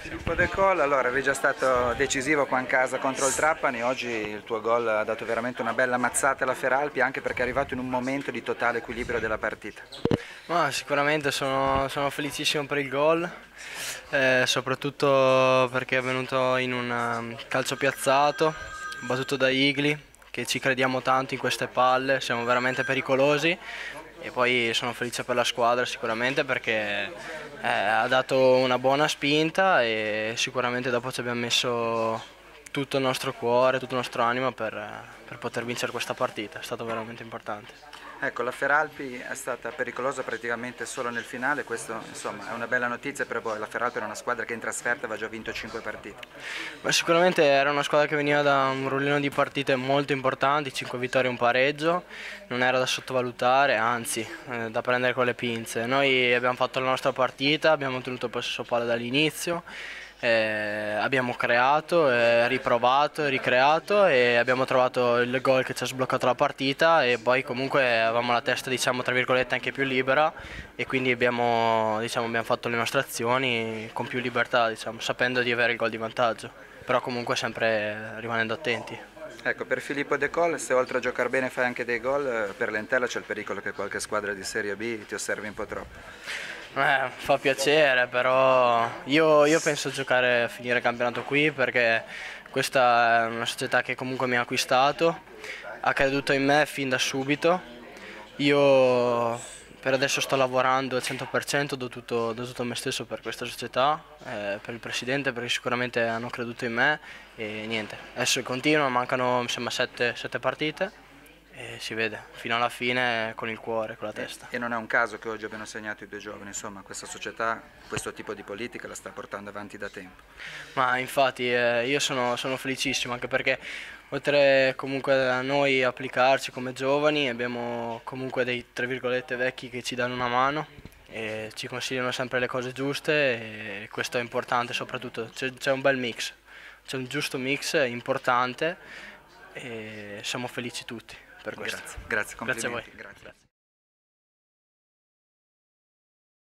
Filippo De Col, allora eri già stato decisivo qua in casa contro il Trapani, oggi il tuo gol ha dato veramente una bella mazzata alla Feralpi anche perché è arrivato in un momento di totale equilibrio della partita. Ma sicuramente sono, sono, felicissimo per il gol, eh, soprattutto perché è venuto in un um, calcio piazzato, battuto da Igli, che ci crediamo tanto in queste palle, siamo veramente pericolosi e poi sono felice per la squadra sicuramente perché eh, ha dato una buona spinta e sicuramente dopo ci abbiamo messo tutto il nostro cuore, tutto il nostro animo per, per poter vincere questa partita, è stato veramente importante. Ecco, la Feralpi è stata pericolosa praticamente solo nel finale, questo insomma è una bella notizia per voi, la Feralpi era una squadra che in trasferta aveva già vinto 5 partite. Ma sicuramente era una squadra che veniva da un rullino di partite molto importanti, 5 vittorie e un pareggio, non era da sottovalutare, anzi eh, da prendere con le pinze. Noi abbiamo fatto la nostra partita, abbiamo tenuto possesso palla dall'inizio, eh, abbiamo creato, eh, riprovato, ricreato e abbiamo trovato il gol che ci ha sbloccato la partita e poi comunque avevamo la testa diciamo tra virgolette anche più libera e quindi abbiamo, diciamo, abbiamo fatto le nostre azioni con più libertà diciamo, sapendo di avere il gol di vantaggio però comunque sempre rimanendo attenti. Ecco, per Filippo De Col, se oltre a giocare bene fai anche dei gol, eh, per l'Entella c'è il pericolo che qualche squadra di Serie B ti osservi un po' troppo. Eh, fa piacere, però io, io penso giocare a finire il campionato qui perché questa è una società che comunque mi ha acquistato, ha creduto in me fin da subito. Io per adesso sto lavorando al 100%, do tutto, do tutto me stesso per questa società, eh, per il presidente perché sicuramente hanno creduto in me e niente. Adesso continuo, mancano mi sembra sette, sette partite e si vede fino alla fine con il cuore, con la testa. E non è un caso che oggi abbiano segnato i due giovani, insomma questa società, questo tipo di politica la sta portando avanti da tempo. Ma infatti eh, io sono, sono, felicissimo anche perché oltre comunque a noi applicarci come giovani abbiamo comunque dei tra virgolette vecchi che ci danno una mano e ci consigliano sempre le cose giuste e questo è importante soprattutto, c'è un bel mix, c'è un giusto mix importante e siamo felici tutti per questo. Grazie, grazie, grazie a voi. Grazie.